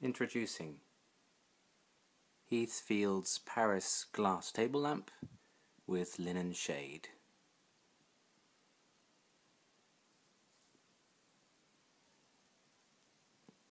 Introducing Heathfield's Paris glass table lamp with linen shade.